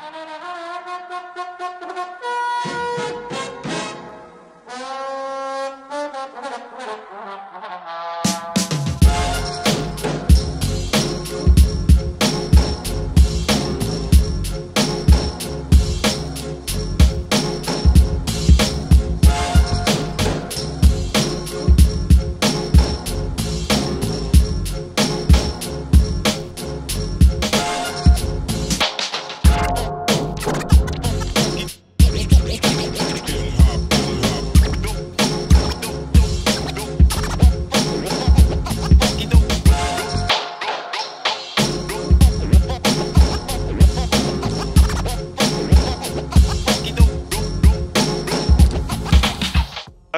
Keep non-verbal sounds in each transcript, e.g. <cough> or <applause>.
Thank you.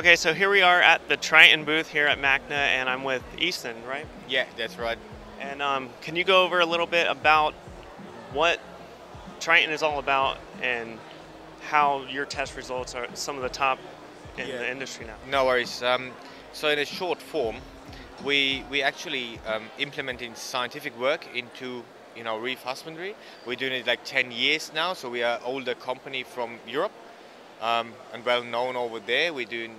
Okay, so here we are at the Triton booth here at MACNA, and I'm with Easton, right? Yeah, that's right. And um, can you go over a little bit about what Triton is all about and how your test results are some of the top in Yeah. the industry now? No worries. Um, so in a short form, we we actually um, implementing scientific work into you know reef husbandry. We're doing it like 10 years now, so we are older company from Europe um, and well known over there. We're doing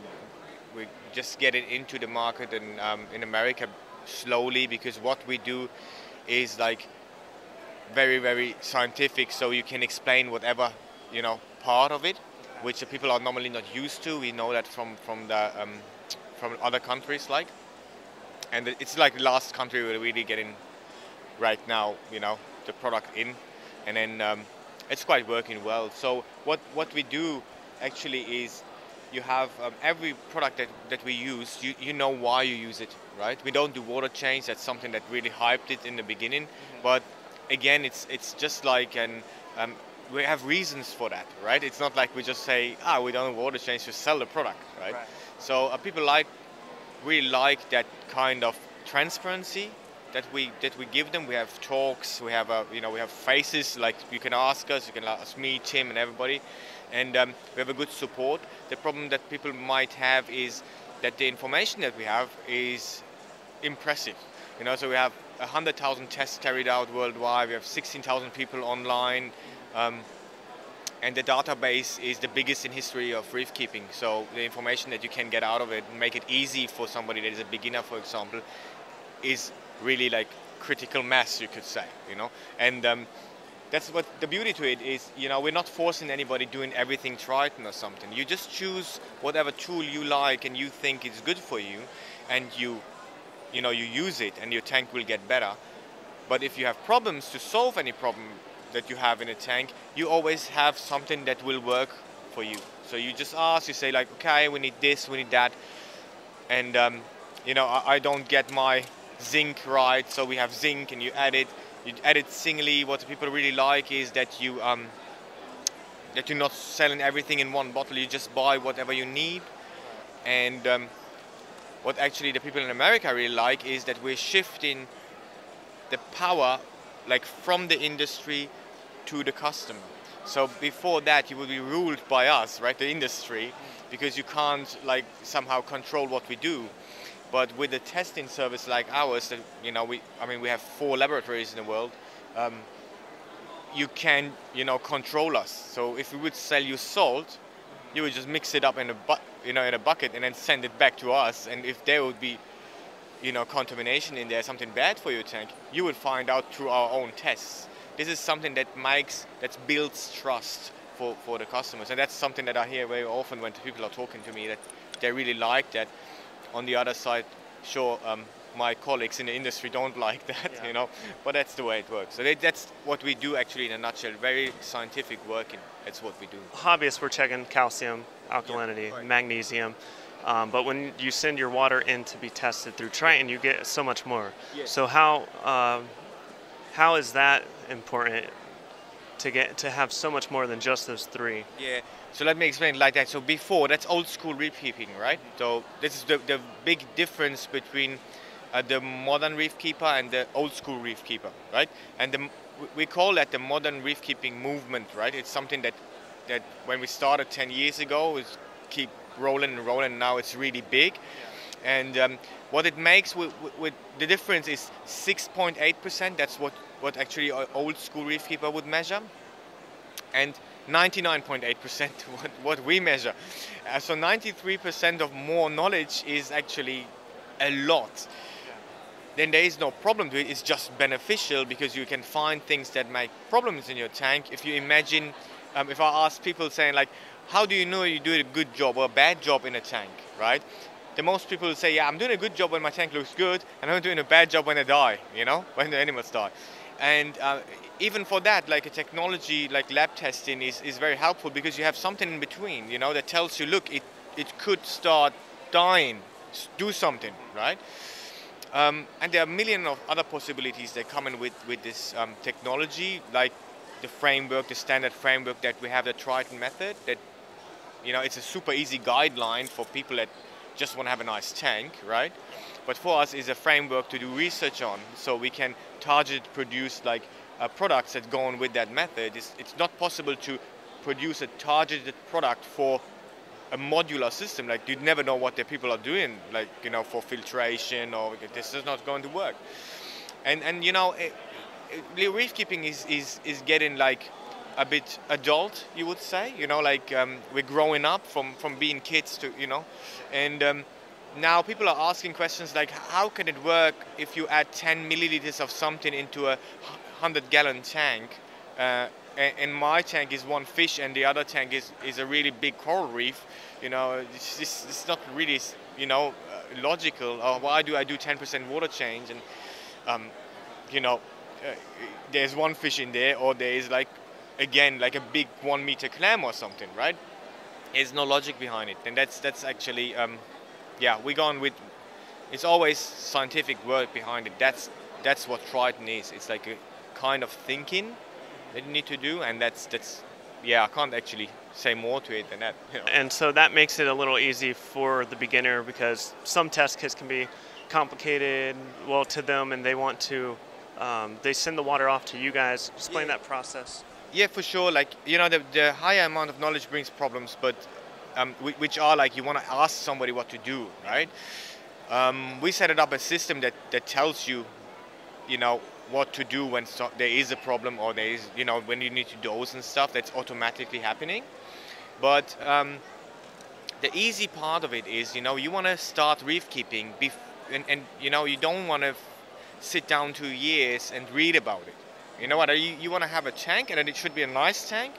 we just get it into the market and um, in America slowly because what we do is like very very scientific, so you can explain whatever you know part of it, which the people are normally not used to. We know that from from the um, from other countries like, and it's like the last country we're really getting right now. You know the product in, and then um, it's quite working well. So what what we do actually is you have um, every product that, that we use, you, you know why you use it, right? We don't do water change. That's something that really hyped it in the beginning. But again, it's it's just like an um, we have reasons for that, right? It's not like we just say, ah, we don't water change to sell the product, right? Right. So uh, people like really like that kind of transparency that we that we give them. We have talks, we have uh, you know we have faces like you can ask us, you can ask me, Tim, and everybody, and um, we have a good support. The problem that people might have is that the information that we have is impressive. You know, so we have 100,000 tests carried out worldwide. We have 16,000 people online. Um, and the database is the biggest in history of reef keeping. So the information that you can get out of it make it easy for somebody that is a beginner, for example, is really like critical mass, you could say. You know, and um, that's what the beauty to it is. You know, we're not forcing anybody doing everything Triton or something. You just choose whatever tool you like and you think is good for you, and you, you know, you use it, and your tank will get better. But if you have problems to solve any problem that you have in a tank, you always have something that will work for you. So you just ask, you say like, okay, we need this, we need that, and um, you know, I, I don't get my zinc right, so we have zinc, and you add it. You add it singly. What people really like is that you um, that you're not selling everything in one bottle. You just buy whatever you need, and um, what actually the people in America really like is that we're shifting the power like from the industry to the customer. So before that you would be ruled by us, right, the industry, because you can't like somehow control what we do. But with a testing service like ours, that you know, we I mean we have four laboratories in the world. Um, you can you know control us. So if we would sell you salt, you would just mix it up in a bu- you know in a bucket and then send it back to us. And if there would be you know contamination in there, something bad for your tank, you would find out through our own tests. This is something that makes that builds trust for, for the customers, and that's something that I hear very often when people are talking to me that they really like that. On the other side, sure, um, my colleagues in the industry don't like <laughs> that, Yeah. you know, but that's the way it works. So that, that's what we do actually in a nutshell. Very scientific working. That's what we do. Hobbyists, we're checking calcium, alkalinity, right. magnesium. Um, but when you send your water in to be tested through Triton, you get so much more. Yeah. So how um, how is that important to get to have so much more than just those three? Yeah. So let me explain it like that. So before, that's old school reef keeping, right? So this is the, the big difference between uh, the modern reef keeper and the old school reef keeper, right? And the, we call that the modern reef keeping movement, right? It's something that that when we started 10 years ago, is keep rolling and rolling. Now it's really big. And um, what it makes with, with, the difference is 6.8%. That's what, what actually old school reef keeper would measure and 99.8% <laughs> what, what we measure. Uh, so 93% of more knowledge is actually a lot. Then there is no problem to it. It's just beneficial because you can find things that make problems in your tank. If you imagine, um, if I ask people saying like, how do you know you do a good job or a bad job in a tank, right? The most people say, yeah, I'm doing a good job when my tank looks good, and I'm doing a bad job when I die, you know, <laughs> when the animals die. And uh, even for that, like a technology like lab testing is, is very helpful because you have something in between, you know, that tells you, look, it, it could start dying, do something, right? Um, and there are a million of other possibilities that come in with, with this um, technology, like the framework, the standard framework that we have, the Triton method, that, you know, it's a super easy guideline for people that just want to have a nice tank, right? But for us, is a framework to do research on, so we can target produce like uh, products that go on with that method. It's, it's not possible to produce a targeted product for a modular system. Like you'd never know what the people are doing, like you know, for filtration or this is not going to work. And and you know, it, it, reef keeping is, is is getting like a bit adult, you would say. You know, like um, we're growing up from from being kids to you know, and um, now people are asking questions like, how can it work if you add 10 milliliters of something into a 100 gallon tank? Uh, and my tank is one fish and the other tank is, is a really big coral reef. You know, it's, just, it's not really, you know, uh, logical. Or why do I do 10% water change? And, um, you know, uh, there's one fish in there or there is like, again, like a big one meter clam or something, right? There's no logic behind it. And that's, that's actually, um, yeah, we gone with, it's always scientific work behind it. That's, that's what Triton is. It's like a kind of thinking that you need to do, and that's that's yeah, I can't actually say more to it than that. You know. And so that makes it a little easy for the beginner because some test kits can be complicated, well, to them, and they want to, um, they send the water off to you guys. Explain yeah. that process. Yeah, for sure. Like you know, the, the higher amount of knowledge brings problems, but um, which are like you want to ask somebody what to do, right? Um, we set it up a system that that tells you, you know, what to do when so there is a problem or there is, you know, when you need to dose and stuff, that's automatically happening. But um, the easy part of it is, you know, you want to start reef keeping, and, and, you know, you don't want to sit down two years and read about it. You know what? You, you want to have a tank, and it should be a nice tank,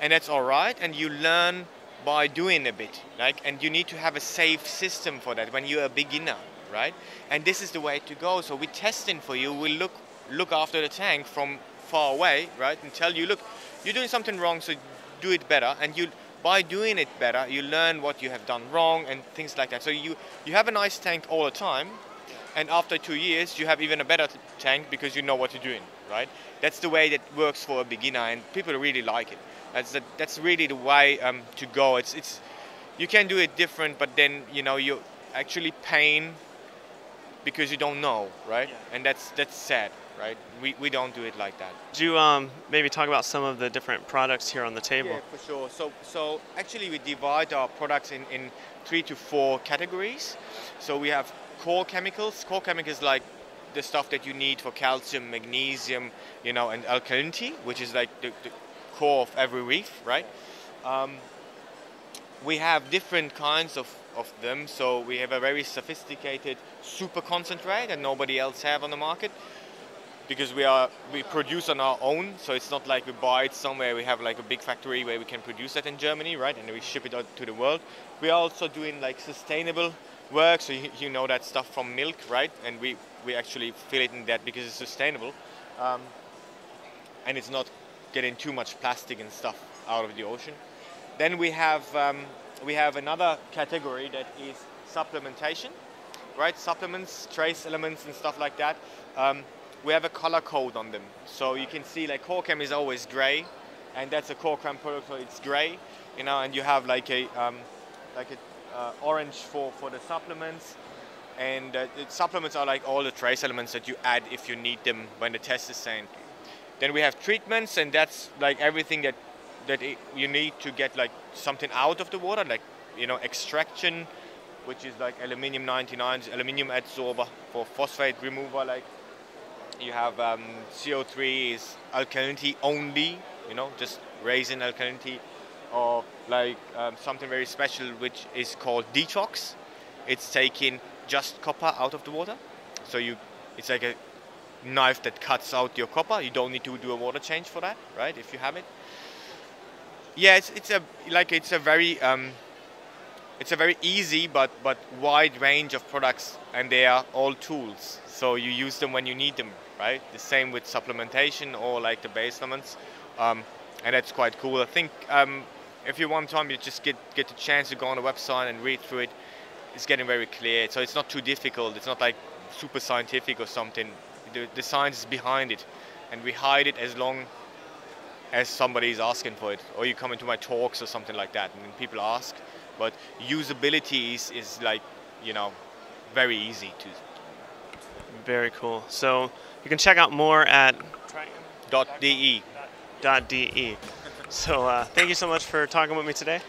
and that's all right. And you learn by doing a bit, like, and you need to have a safe system for that when you're a beginner, right? And this is the way to go. So we're testing for you. We look look after the tank from far away, right, and tell you, look, you're doing something wrong, so do it better. And you, by doing it better, you learn what you have done wrong and things like that. So you, you have a nice tank all the time, and after two years, you have even a better tank because you know what you're doing, right? That's the way that works for a beginner, and people really like it. That's the, that's really the way um, to go. It's it's you can do it different, but then you know you actually pain because you don't know, right? Yeah. And that's that's sad right? We, we don't do it like that. Do you um, maybe talk about some of the different products here on the table? Yeah, for sure. So, so actually we divide our products in, in three to four categories. So we have core chemicals. Core chemicals like the stuff that you need for calcium, magnesium, you know, and alkalinity, which is like the, the core of every reef, right? Um, we have different kinds of, of them. So we have a very sophisticated super concentrate that nobody else have on the market because we are we produce on our own so it's not like we buy it somewhere we have like a big factory where we can produce that in Germany right and we ship it out to the world we are also doing like sustainable work so you, you know that stuff from milk right? And we we actually fill it in that because it's sustainable. Um, and it's not getting too much plastic and stuff out of the ocean. Then we have um, we have another category that is supplementation right? Supplements trace elements and stuff like that. Um, we have a color code on them. So you can see like CoreChem is always gray, and that's a CoreChem product, so it's gray, you know, and you have like a um, like a uh, orange for for the supplements, and uh, the supplements are like all the trace elements that you add if you need them when the test is sent. Then we have treatments, and that's like everything that that it, you need to get like something out of the water, like you know extraction, which is like aluminium 99, aluminium adsorber for phosphate remover. like you have um, CO3 is alkalinity only, you know, just raising alkalinity, or like um, something very special which is called detox. It's taking just copper out of the water, so you, it's like a knife that cuts out your copper. You don't need to do a water change for that, right? If you have it. Yeah, it's it's a like it's a very um, it's a very easy but but wide range of products, and they are all tools. So you use them when you need them, right? The same with supplementation or like the base elements, um, and that's quite cool. I think um, if you want time, you just get get the chance to go on the website and read through it. It's getting very clear, so it's not too difficult. It's not like super scientific or something. The, the science is behind it, and we hide it as long as somebody is asking for it, or you come into my talks or something like that, and people ask. But usability is, is like, you know, very easy to. Very cool. So you can check out more at dot .de. Dot .de. So uh, thank you so much for talking with me today.